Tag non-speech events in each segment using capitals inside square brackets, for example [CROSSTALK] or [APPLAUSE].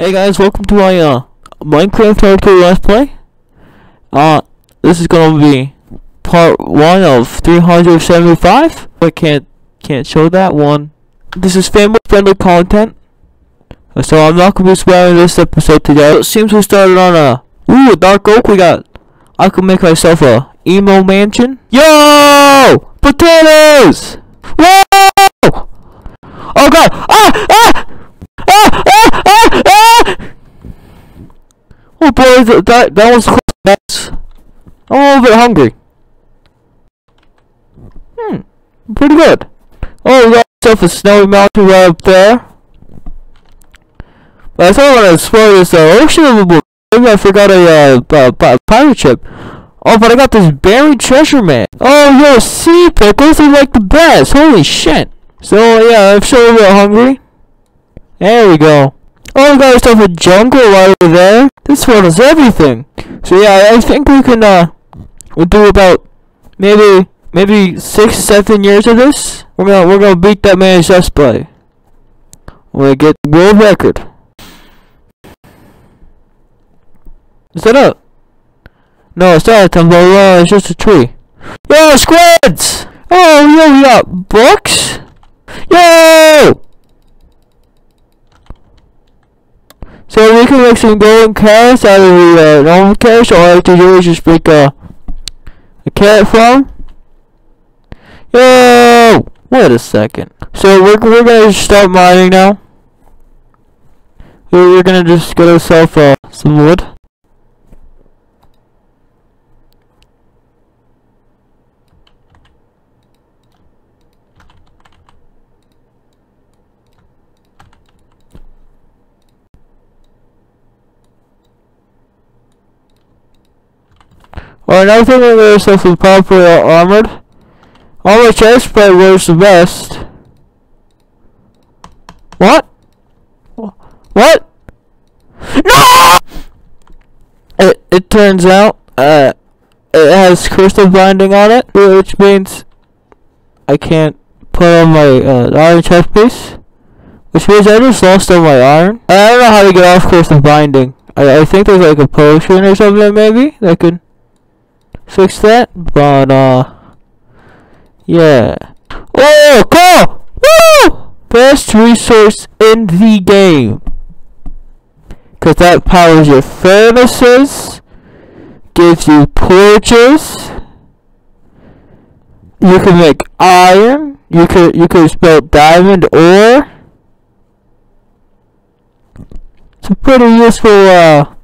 Hey guys, welcome to my uh Minecraft hardcore let's play. Uh, this is gonna be part one of 375. I can't can't show that one. This is family friendly content, Uh, so I'm not gonna be swearing this episode today. It seems we started on a ooh a dark oak. We got. I could make myself a emo mansion. Yo, potatoes. Whoa! Oh god! Ah! Ah! Ah! Ah! Ah! ah! Oh boy, th- that that was close. I'm a little bit hungry. Hmm, pretty good. Oh, we got ourselves a snowy mountain right up there. But I thought I wanted to explore this uh, ocean a little bit. Maybe I forgot a uh, p- pirate ship. Oh, but I got this buried treasure, man. Oh, yo, sea pickles are like the best. Holy shit. So, yeah, I'm still a little hungry. There we go. Oh, we got ourselves a jungle right over there. This one is everything. So, yeah, I think we can, uh, we'll do about maybe, maybe six, seven years of this. We're gonna, we're gonna beat that man's just play. We're gonna get world record. Is that a? No, it's not a tumbler. It's just a tree. Yo, squids! Oh, yo, we got books. Yo! So we can make some golden carrots out of the uh, normal carrots, all I have to do is just make a a carrot farm. Yo! Wait a second. So we're we're gonna start mining now. We're gonna just get ourselves uh, some wood. Well, another thing we're gonna yourself is properly armored. All my chest plate was the best. What? What? No! It it turns out uh it has crystal binding on it, which means I can't put on my uh, iron chest piece. Which means I just lost all my iron. I don't know how to get off crystal binding. I, I think there's like a potion or something maybe that could fix that, but uh, yeah. Oh, cool! Woo! Best resource in the game. Cause that powers your furnaces, gives you torches. You can make iron. You could you could spell diamond ore. It's a pretty useful uh,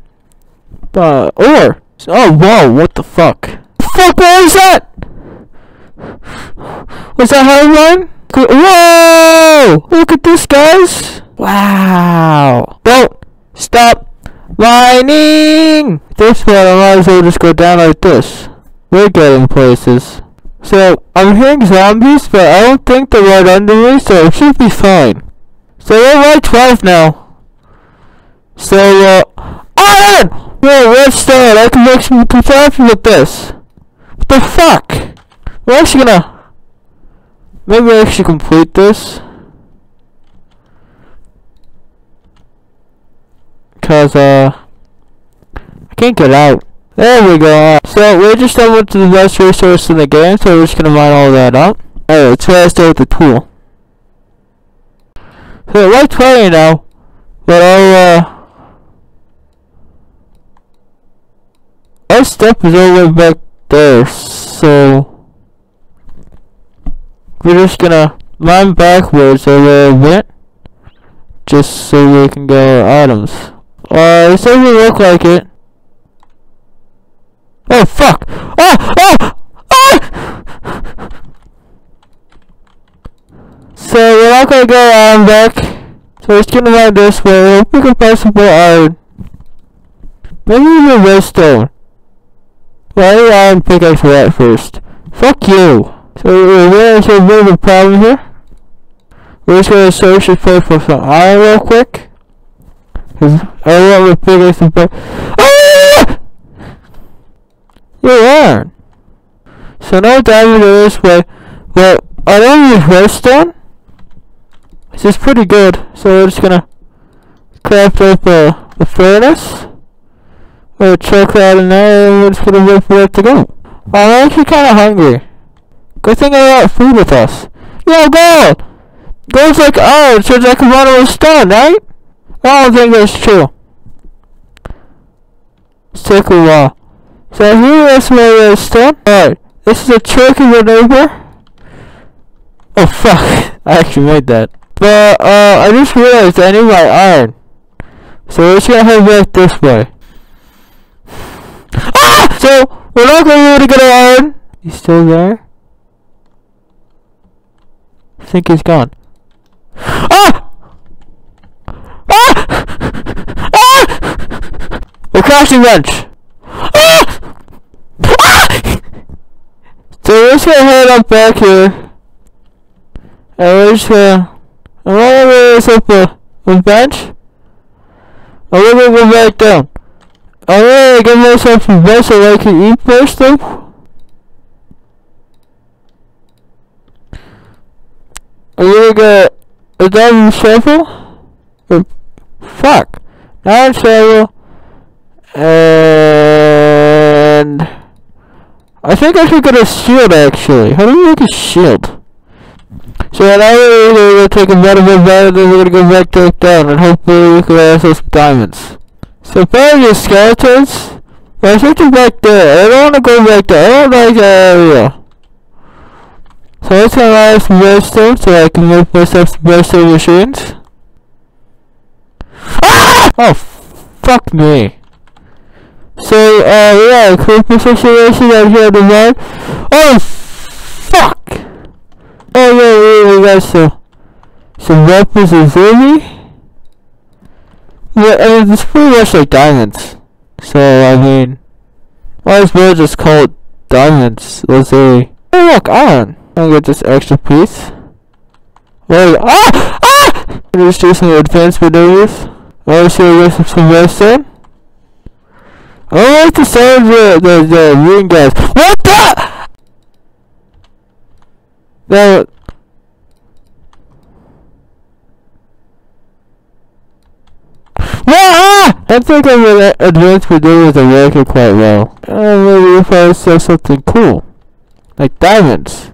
uh ore. Oh, whoa, what the fuck? Fuck, what was that? Was that Hardline? Whoa! Look at this, guys! Wow! Don't stop mining! This one, I might as well just go down like this. We're getting places. So, I'm hearing zombies, but I don't think they're right under me, so it should be fine. So, we're right 12 now. So, uh, iron! Whoa, redstone, I can make some contraption with this. What the fuck? We're actually gonna... Maybe I should complete this. Cause, uh... I can't get out. There we go. So, we just went to the best resource in the game, so we're just gonna mine all that up. Alright, let's try to start with the tool. So, right 20 now. But I'll, uh... Our step is all the way back there, so we're just gonna mine backwards a little bit, just so we can get our items. Uh, it doesn't look like it. Oh fuck! Oh! Oh! Ah! So we're not gonna go around back. So we're just gonna run this way. We can more iron. Maybe even redstone. Well, I'll pickaxe for that first. Fuck you. So we're into a bit of a problem here. We're just gonna search and play for some iron real quick. Cause I want my pickaxe to play. Ah! You. So no diamond this way. Well, I don't use redstone. This is pretty good. So we're just gonna craft up a, a furnace. We'll chuck that in there and we're just gonna wait for it to go. I'm actually kinda hungry. Good thing I got food with us. Yo, gold! Gold's like iron, so it's like a run with stone, right? I don't think that's true. Take a while. So here is my uh, stone. Alright, this is a trick of maneuver. Oh fuck, [LAUGHS] I actually made that. But, uh, I just realized I need my iron. So we're just gonna head back this way. So, we're not gonna be able to get iron. He's still there? I think he's gone. Ah! Ah! Ah! We're crashing wrench. Ah! Ah! So we're just gonna head up back here. And we're just gonna... I'm gonna raise up a, a bench. We're gonna go back down. I'm gonna give myself a vest so I can eat first though. I'm gonna get a diamond shovel. Uh, fuck. Diamond shovel. And... I think I should get a shield actually. How do you make a shield? So now we're gonna take a better bit better, then we're gonna go back to down and hopefully we can also some diamonds. So apparently skeletons. There's something back there. I don't wanna go back there. I don't like that area. So let's some redstone so I can make myself some redstone machines. Ah! Oh fuck me. So, uh, yeah, creeper situation out here on the map. Oh, fuck! Oh, yeah, yeah, we got some, some weapons and zombie. Yeah, it's pretty much like diamonds. So, I mean, might as well just call it diamonds, let's say. Oh, look, iron. I'll get this extra piece. Wait, ah! Ah! Just do some advanced maneuvers. I'll show you some redstone. I like the sound of the, the, the ring guys. What the? That. Ah! I think I'm gonna advance maneuvers are working quite well. Uh, maybe if I sell something cool. Like diamonds.